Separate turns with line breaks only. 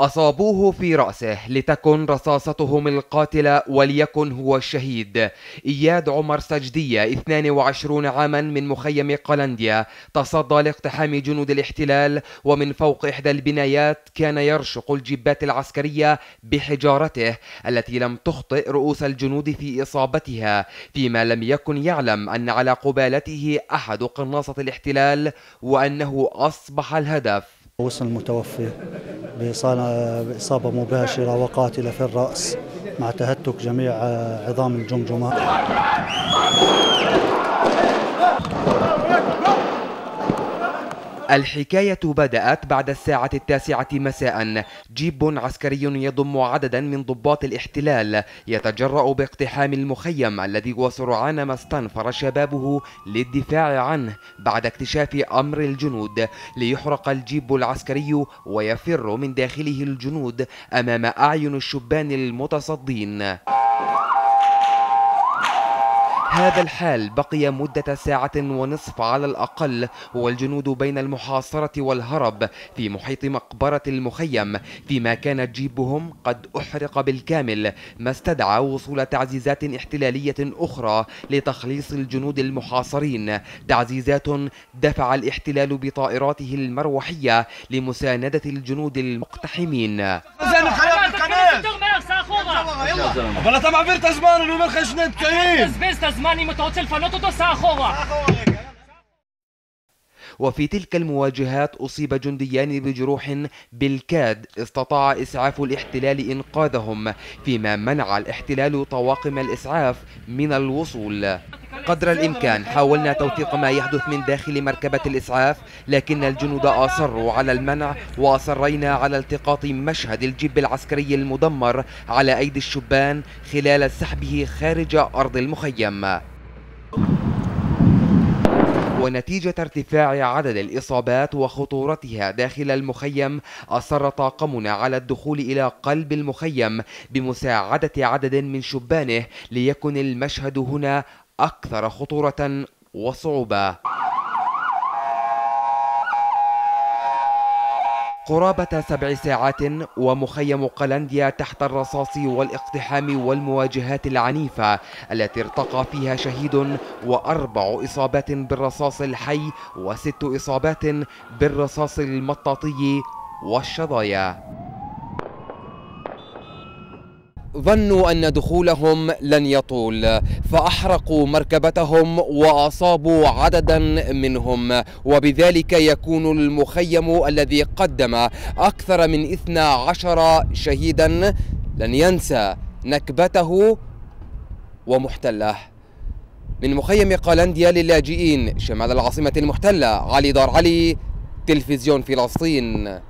أصابوه في رأسه لتكن رصاصتهم القاتلة وليكن هو الشهيد. إياد عمر سجدية 22 عاما من مخيم قلنديا تصدى لاقتحام جنود الاحتلال ومن فوق إحدى البنايات كان يرشق الجبات العسكرية بحجارته التي لم تخطئ رؤوس الجنود في إصابتها فيما لم يكن يعلم أن على قبالته أحد قناصة الاحتلال وأنه أصبح الهدف.
وصل المتوفي بإصابة مباشرة وقاتلة في الرأس مع تهتك جميع عظام الجمجمة.
الحكاية بدأت بعد الساعة التاسعة مساء. جيب عسكري يضم عددا من ضباط الاحتلال يتجرأ باقتحام المخيم الذي وسرعان ما استنفر شبابه للدفاع عنه بعد اكتشاف أمر الجنود. ليحرق الجيب العسكري ويفر من داخله الجنود أمام أعين الشبان المتصدين. هذا الحال بقي مدة ساعة ونصف على الأقل والجنود بين المحاصرة والهرب في محيط مقبرة المخيم فيما كان جيبهم قد أحرق بالكامل ما استدعى وصول تعزيزات احتلالية أخرى لتخليص الجنود المحاصرين. تعزيزات دفع الاحتلال بطائراته المروحية لمساندة الجنود المقتحمين.
אבל אתה מעביר את הזמן, אני אומר לך שני תקעים! תבזבז את הזמן אם אתה רוצה לפנות אותו, סע אחורה!
وفي تلك المواجهات أصيب جنديان بجروح بالكاد استطاع إسعاف الاحتلال إنقاذهم فيما منع الاحتلال طواقم الإسعاف من الوصول قدر الإمكان حاولنا توثيق ما يحدث من داخل مركبة الإسعاف لكن الجنود أصروا على المنع وأصرينا على التقاط مشهد الجيب العسكري المدمر على أيدي الشبان خلال سحبه خارج أرض المخيم. ونتيجة ارتفاع عدد الإصابات وخطورتها داخل المخيم أصر طاقمنا على الدخول إلى قلب المخيم بمساعدة عدد من شبانه ليكن المشهد هنا أكثر خطورة وصعوبة. قرابة سبع ساعات ومخيم قلنديا تحت الرصاص والاقتحام والمواجهات العنيفة التي ارتقى فيها شهيد وأربع إصابات بالرصاص الحي وست إصابات بالرصاص المطاطي والشظايا. ظنوا أن دخولهم لن يطول فأحرقوا مركبتهم وأصابوا عددا منهم وبذلك يكون المخيم الذي قدم أكثر من 12 شهيدا لن ينسى نكبته ومحتله. من مخيم قلنديا للاجئين شمال العاصمة المحتلة علي دار علي تلفزيون فلسطين.